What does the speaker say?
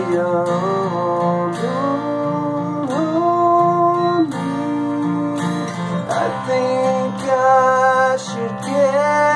I think I should get